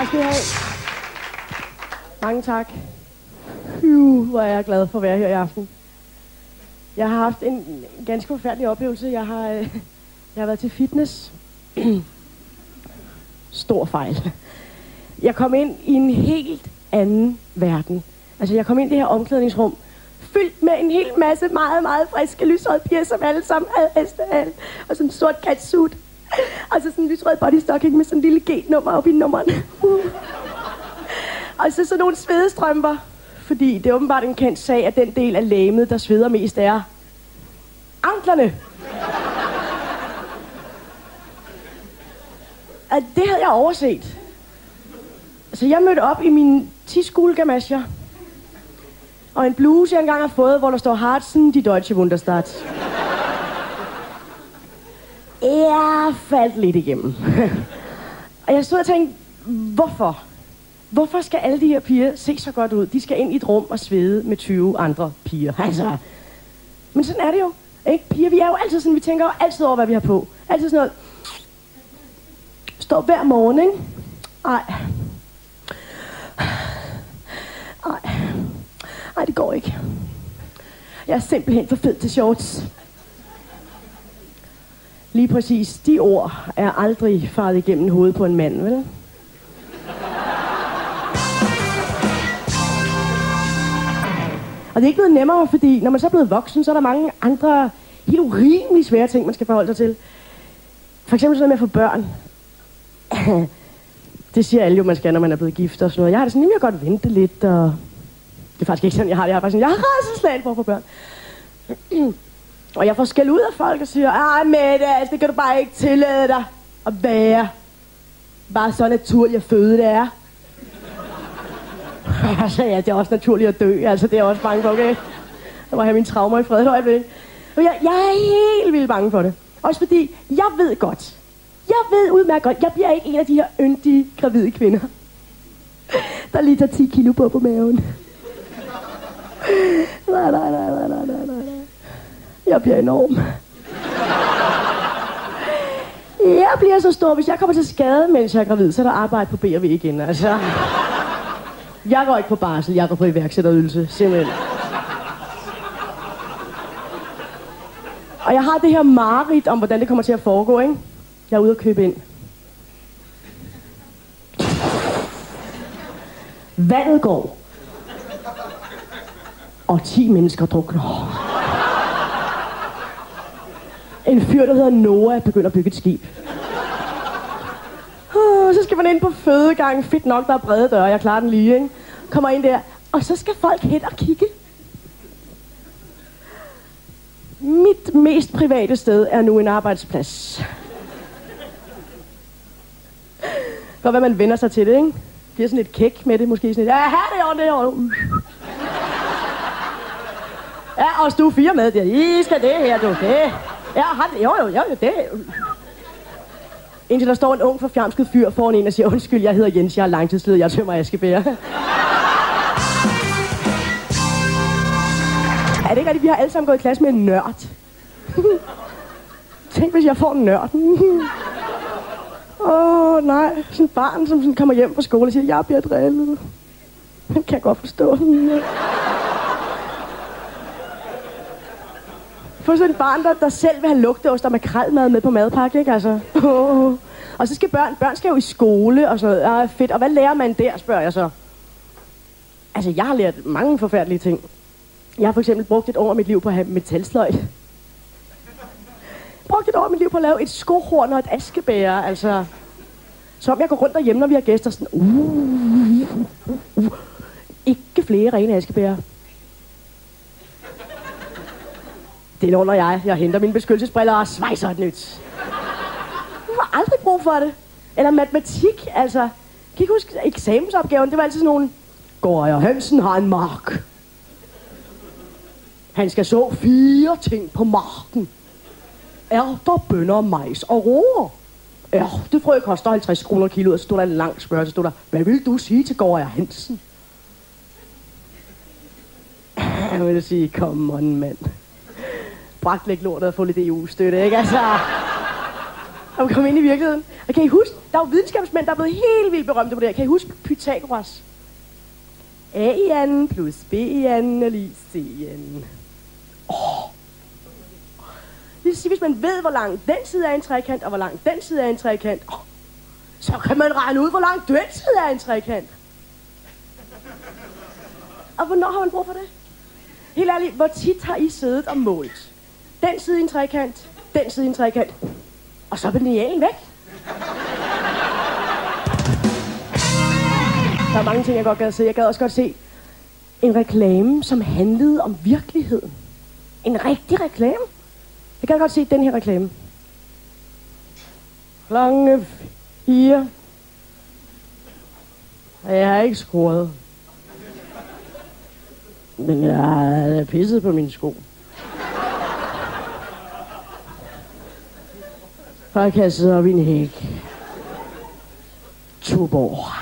Tak skal I have. Mange tak. Hyv, hvor er jeg glad for at være her i aften. Jeg har haft en ganske forfærdelig oplevelse. Jeg har, øh, jeg har været til fitness. Stor fejl. Jeg kom ind i en helt anden verden. Altså, jeg kom ind i det her omklædningsrum, fyldt med en hel masse meget, meget friske lyshårede piger, som alle sammen havde hestehal, og sådan en sort catsuit. altså så sådan en lysrød bodystocking med sådan en lille G-nummer op i nummeren. og så altså, sådan nogle svedestrømper, fordi det er åbenbart en kendt sag, at den del af læmet, der sveder mest, er anklerne. At det havde jeg overset. Så jeg mødte op i mine 10 skolegamasjer. Og en bluse, jeg engang har fået, hvor der står Harzen, die Deutsche Wunderstadt. Jeg faldt lidt igennem. og jeg stod og tænkte, hvorfor? Hvorfor skal alle de her piger se så godt ud? De skal ind i et rum og svede med 20 andre piger. Altså. Men sådan er det jo. Ikke? Piger, vi er jo altid sådan, vi tænker jo altid over, hvad vi har på. Altid sådan noget. Står hver morgen, ikke? Ej. Ej. Ej, det går ikke. Jeg er simpelthen for fed til shorts. Lige præcis de ord er aldrig faret igennem hovedet på en mand, vel? Og det er ikke noget nemmere, fordi når man så er blevet voksen, så er der mange andre helt urimelig svære ting, man skal forholde sig til. For eksempel sådan noget med at få børn. det siger alle jo, man skal, når man er blevet gift og sådan noget. Jeg har det sådan, at jeg godt vente lidt, og... Det er faktisk ikke sådan, jeg har det. Jeg har bare sådan, jeg har så slag for at få børn. og jeg får skæld ud af folk og siger, ej Mette, altså, det kan du bare ikke tillade dig at være. Bare så naturligt at føde det er. altså, ja, det er også naturligt at dø. Altså, det er også bange for, okay? Jeg må have min traumer i fred et øjeblik. Men jeg, jeg er helt vildt bange for det. Også fordi, jeg ved godt. Jeg ved udmærket godt, jeg bliver ikke en af de her yndige, gravide kvinder. Der lige tager 10 kilo på på maven. Nej, nej, nej. Jeg bliver enorm. Jeg bliver så stor, hvis jeg kommer til skade, mens jeg er gravid, så er der arbejde på B&V igen, altså. Jeg går ikke på barsel, jeg går på iværksætterydelse, simpelthen. Og jeg har det her mareridt om, hvordan det kommer til at foregå, ikke? Jeg er ude og købe ind. Vandet går. Og 10 mennesker drukner. En fyr, der hedder Noah, begynder at bygge et skib. Uh, så skal man ind på fødegangen. Fedt nok, der er brede døre. Jeg klarer den lige, ikke? Kommer ind der. Og så skal folk hen og kigge. Mit mest private sted er nu en arbejdsplads. Godt hvad man vender sig til det, ikke? Bliver sådan lidt kæk med det, måske sådan lidt, ja, her det er det er Ja, og du fire med der. I skal det her, du. Det. Ja, han, jo, jo, jo, det. Indtil der står en ung forfjamsket fyr foran en og siger, undskyld, jeg hedder Jens, jeg er langtidsleder, jeg tømmer Askebær. er det ikke rigtigt, vi har alle sammen gået i klasse med en nørd? Tænk, hvis jeg får en nørd. Åh, oh, nej. Sådan et barn, som sådan kommer hjem fra skole og siger, jeg bliver drillet. Det kan jeg godt forstå. For sådan et barn, der, der selv vil have lugteost og makrelmad med på madpakke, ikke altså? Oh. Og så skal børn, børn skal jo i skole og sådan noget. Ja, fedt. Og hvad lærer man der, spørger jeg så. Altså, jeg har lært mange forfærdelige ting. Jeg har for eksempel brugt et år af mit liv på at have metalsløjt. Brugt et år af mit liv på at lave et skohorn og et askebæger, altså. Som jeg går rundt derhjemme, når vi har gæster, sådan, uh, uh, uh, uh. uh. Ikke flere rene askebæger. Det låner jeg. Jeg henter mine beskyttelsesbriller og svejser et nyt. Du har aldrig brug for det. Eller matematik, altså. Kan I huske eksamensopgaven? Det var altid sådan nogle... Gård Hansen har en mark. Han skal så fire ting på marken. Ærter, bønner, majs og roer. Ja, det frø koster 50 kroner kilo, og så stod der en lang spørgsmål, så stod der, hvad vil du sige til Gård Hansen? Jeg vil sige, kom on, mand bragt lidt lortet og få lidt EU-støtte, ikke? Altså, at kom ind i virkeligheden. Og kan I huske, der er jo videnskabsmænd, der er blevet helt vildt berømte på det her. Kan I huske Pythagoras? A i anden plus B i anden er lige C i anden. Åh. Det vil sige, hvis man ved, hvor lang den side er en trekant, og hvor lang den side er en trekant, oh, så kan man regne ud, hvor lang den side er en trekant. Og hvornår har man brug for det? Helt ærligt, hvor tit har I siddet og målt? Den side i en trekant, den side i en trekant, og så er linealen væk. Der er mange ting, jeg godt gad se. Jeg gad også godt se en reklame, som handlede om virkeligheden. En rigtig reklame. Jeg kan godt se den her reklame. Klokken fire. Jeg har ikke scoret. Men jeg har pisset på mine sko. Og jeg kastet op i en hæk. Tuborg.